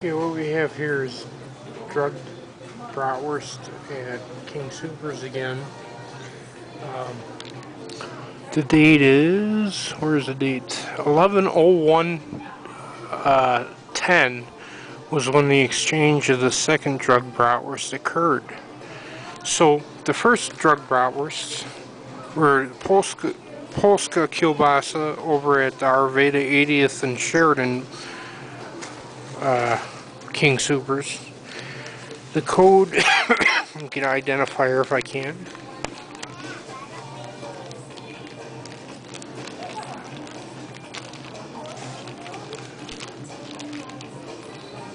Okay, what we have here is drugged bratwurst at King Soopers again. Um, the date is, where's the date? 1101 uh, 10 was when the exchange of the second drugged bratwurst occurred. So the first drugged bratwursts were Polska, Polska Kielbasa over at the Arvada 80th and Sheridan uh, King Soopers. The code, get an identifier if I can.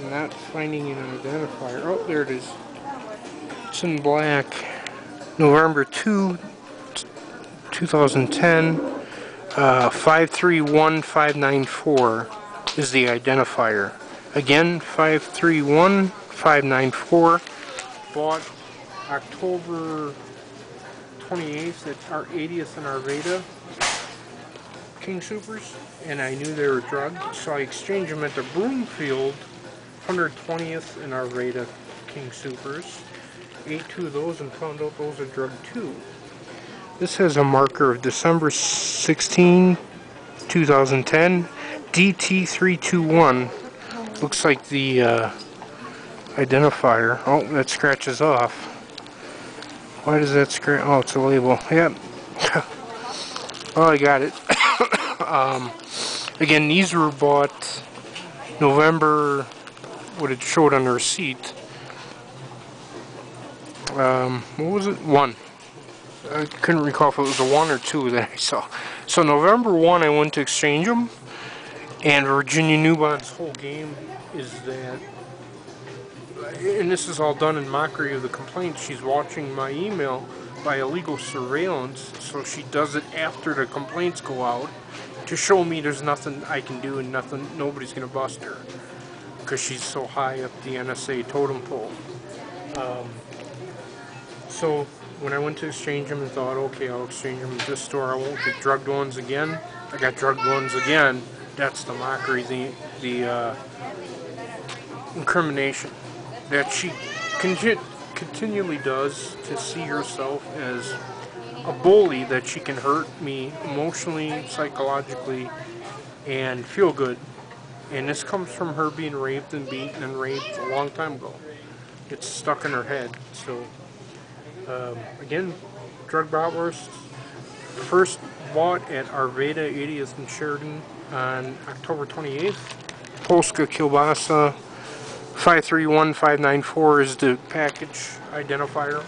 Not finding an identifier. Oh, there it is. It's in black. November 2, 2010. Uh, 531594 is the identifier. Again, 531594. Bought October 28th at our 80th in Arvada. King Soopers, And I knew they were drugged, so I exchanged them at the Broomfield 120th in Arvada King Soopers. Ate two of those and found out those are drugged too. This has a marker of December 16, 2010, DT321 looks like the uh, identifier. Oh, that scratches off. Why does that scratch? Oh, it's a label. Yep. oh, I got it. um, again, these were bought November, what it showed on the receipt. Um, what was it? One. I couldn't recall if it was a one or two that I saw. So November 1, I went to exchange them. And Virginia Newbon's whole game is that, and this is all done in mockery of the complaint, she's watching my email by illegal surveillance, so she does it after the complaints go out to show me there's nothing I can do and nothing, nobody's going to bust her because she's so high up the NSA totem pole. Um, so when I went to exchange them and thought, okay, I'll exchange them at this store, I won't get drugged ones again. I got drugged ones again that's the mockery, the the uh, incrimination that she con continually does to see herself as a bully that she can hurt me emotionally, psychologically, and feel good. And this comes from her being raped and beaten and raped a long time ago. It's stuck in her head. So, um, again, drug bratwurst, first bought at Arvada 80th and Sheridan on October 28th. Polska Kielbasa 531594 is the package identifier.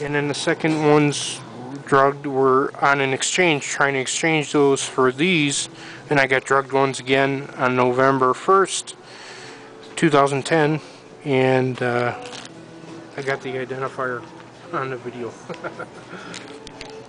And then the second ones drugged were on an exchange, trying to exchange those for these. And I got drugged ones again on November 1st, 2010. And uh, I got the identifier on the video.